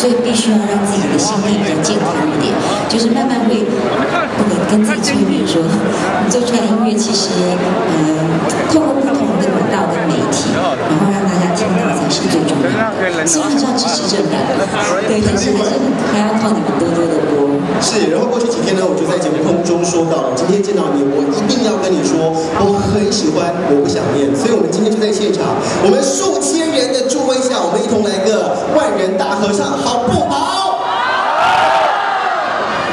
所以必须要让自己的心态比较健康一点，就是慢慢会不能跟自己催眠说，做出来音乐其实，呃，透过不同的管道跟媒体，然后让大家听到才是最重要的。希望是要支持正版，对，但是还是还要靠你们多多的播。是，然后过去几天呢，我就在节目空中说到，今天见到你，我一定要跟你说，我很喜欢，我不想念，所以我们今天就在现场，我们数千人的助威下，我们一同来大合唱，好不好？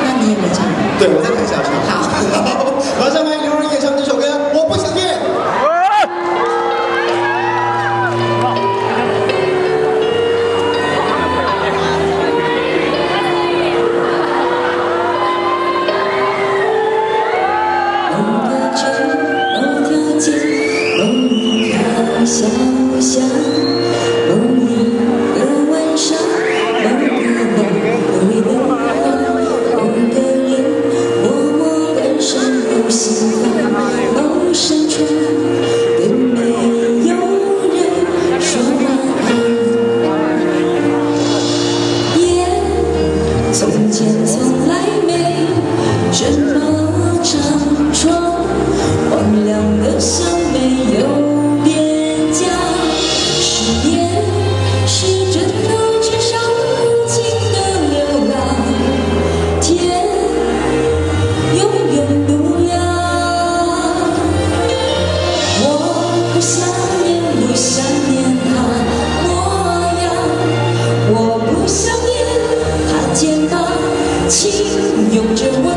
那你也没唱？对，我在台下唱。好，马上欢迎刘若英演唱这首歌，我不想念。某个从前从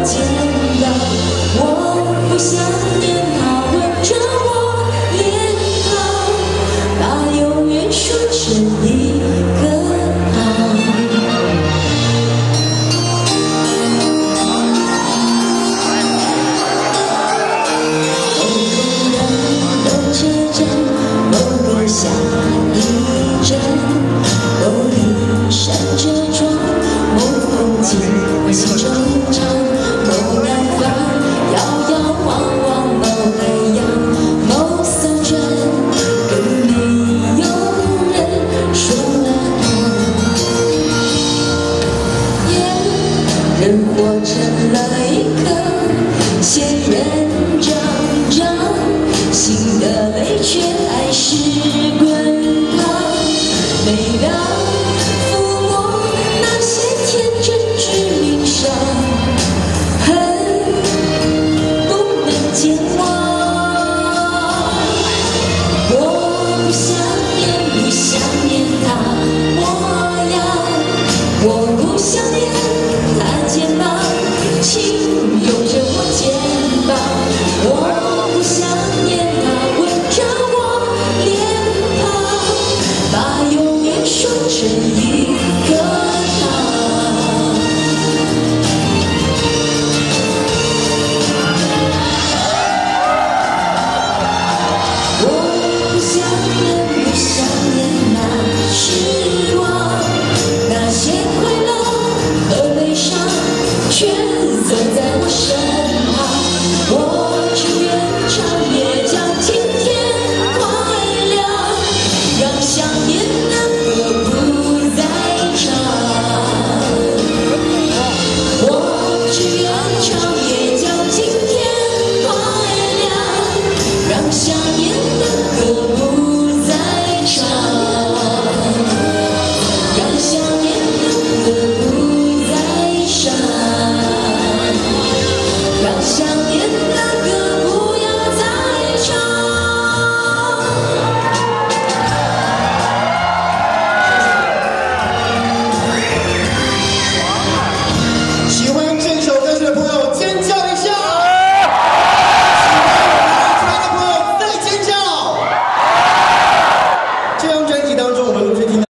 见到我不想你。而活成了一颗仙人掌掌心的泪却还是拥着我肩膀，我不想念他吻着我脸庞，把永远说成一。Thank you.